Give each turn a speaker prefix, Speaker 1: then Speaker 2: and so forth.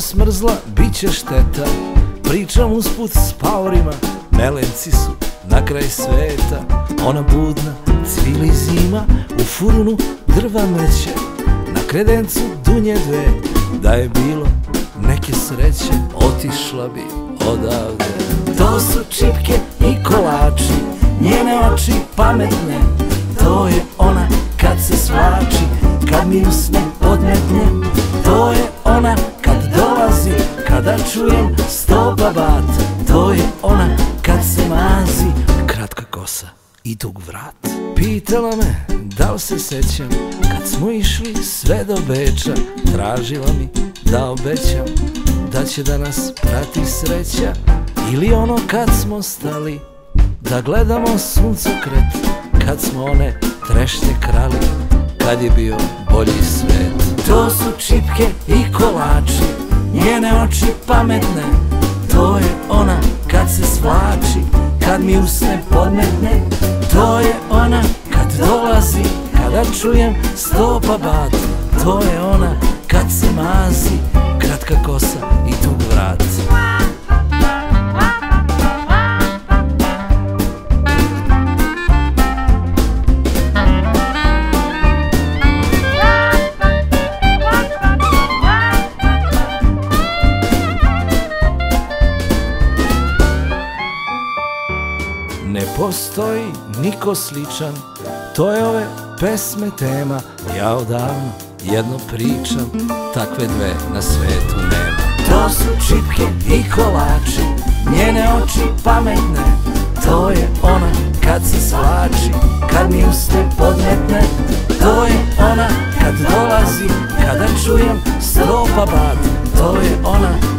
Speaker 1: smrzla, bit će šteta. Pričam usput s paorima, melenci su na kraj sveta. Ona budna, cvili zima, u furunu drva meće. Na kredencu dunje dve, da je bilo neke sreće Otišla bi odavde. To su čipke i kolači, njene oči pametne čujem sto babata To je ona kad se mazi, kratka kosa i dug vrat. Pitala me da li se sećam kad smo išli sve do Beča. Tražila mi da obećam da će da nas prati sreća. Ili ono kad smo stali da gledamo suncokret Kad smo one trešnje krali kad je bio bolji svet. To su čipke i kolači, njene oči pametne To je ona kad se svlači, kad mi usne podmetne. To je ona kad dolazi, kada čujem sto bat. To je ona kad se mazi, kratka kosa Ne postoji niko sličan. To je ove pesme tema. Ja odavno jedno pričam Takve dve na svetu nema. To su čipke i kolači Njene oči pametne. To je ona kad se svlači Kad mi uste podmetne. To je ona kad dolazi Kada čujem sto babat To je ona